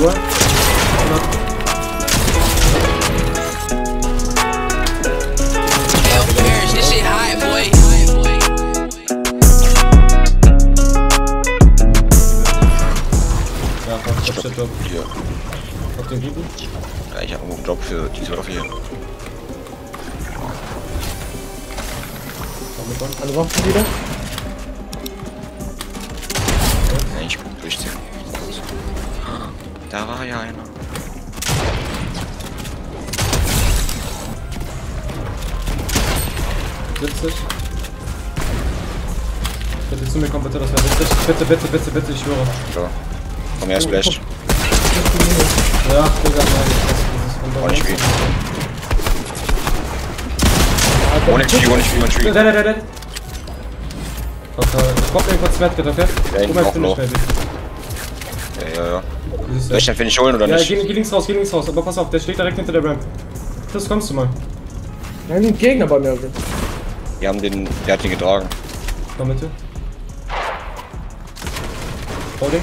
Uhr. 100. Hell, Paris, this shit hot, boy. Ja, auf der Shit Drop. Hier. Auf den guten. Ja, ich habe einen Job für diese Waffe hier. Komm mit an. Alle Waffen wieder? Ja, ich guck durchziehen. Da war ja einer. Witzig. Bitte zu mir kommen, bitte, das wäre witzig. Bitte, bitte, bitte, bitte, ich schwöre. So. Komm her, Splash. Ja, Digga, nein, das ist von Oh, nicht wie. Alter, Ohne Tree, ohne Tree, ohne Tree. Dead, dead, dead, dead. Okay, ich brauch irgendwas Wertgett, okay? hinten Guck mal, auch ich noch. Ja, ja, ja. Soll ich den Finish holen oder Ja, nicht? geh, geh links raus, geh links raus, aber pass auf, der steht direkt hinter der Ramp. Chris, kommst du mal? Da sind Gegner bei mir. Wir haben den, der hat den getragen. Komm bitte. Holding.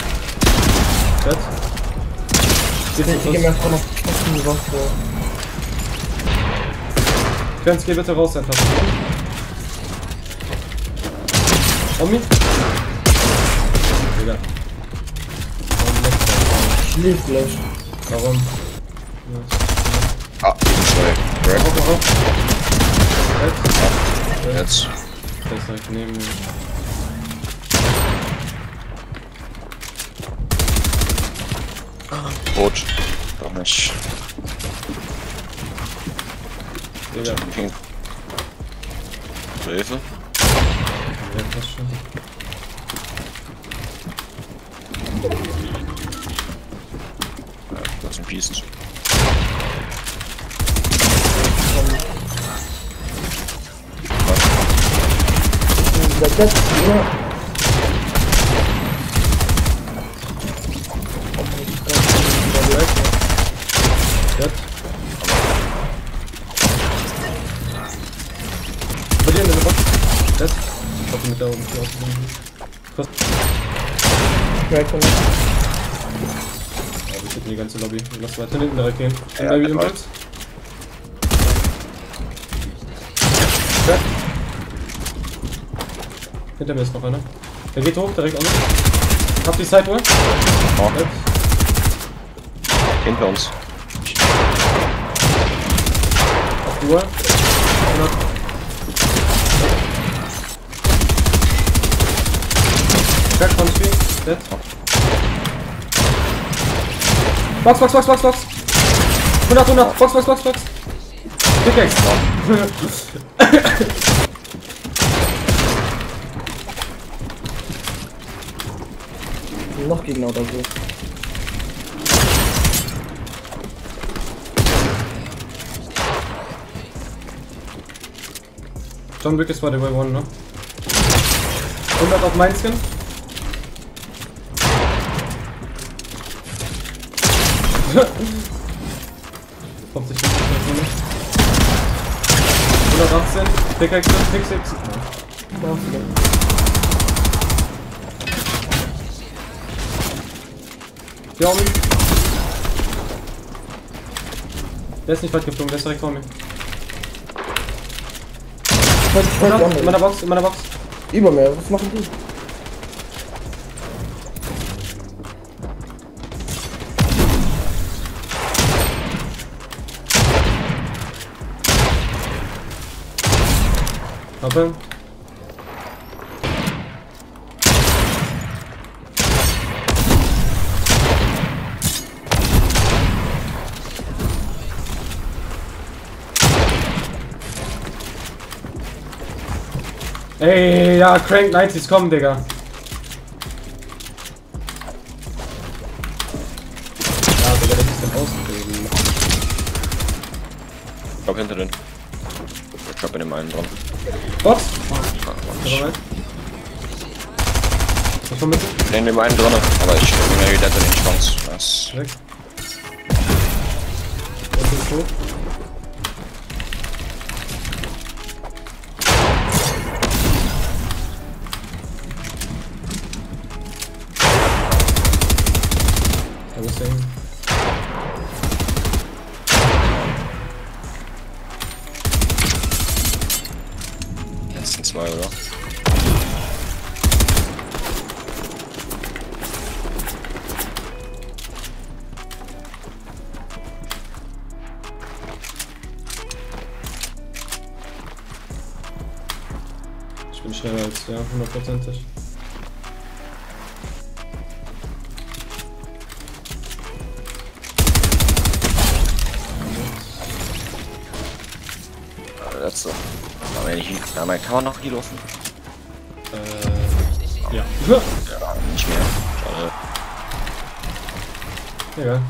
Dead. Ich geh mir einfach noch trotzdem die Waffe. Grenz, geh bitte raus einfach. Omi? Digga. Schläft gleich. Warum? Ah, gegen zwei. Grab. Auf, auf, auf. Dead. Jetzt. Ist direkt neben mir. Tot. Doch nicht. Digga. Pink. Hilfe. Ja, passt schon. Ja, das ist ein Beast. Der Dead, ja. Dead. Bei die ganze Lobby. Lass weiter hinten direkt gehen. Ja, Baby Impulse. Dead. Hinter mir ist noch einer. Der geht hoch, direkt unten. Hab die Sidewall. Oh, hinter uns. Auf die Uhr. 100. Crack von. Dead. Box, Box, Box, Box, Box. 100, 100. Box, Box, Box, Box. Pickaxe. noch Gegner oder so. John Wick ist bei der Way One, ne? 100 auf mein Skin. Kommt sich nicht mehr 118, Pickaxe, Pickaxe. Ja, Omi. Der ist nicht weit geflogen, der ist direkt vor mir. Ich weiß, ich 100, in meiner. Box, in meiner Box. Über mir, was machen die? Hoppe. Ey, ja, Crank 90s kommen, Digga. Ja, Digga, der ist denn außen. Ich glaub hinter den. Ich hab in dem einen dran. Ich- Bereit? Was Mitte? Ich bin in dem einen dran, aber ich bin mir wieder den Schwanz. Das Weg. Und ist tot. Letzten zwei, oder? Ich bin schneller als der, hundertprozentig. Äh, Letzte. Aber wenn ich, ja, mein, kann man noch Heal offen? Äh, ja. Ja, nicht mehr. Schade. Egal.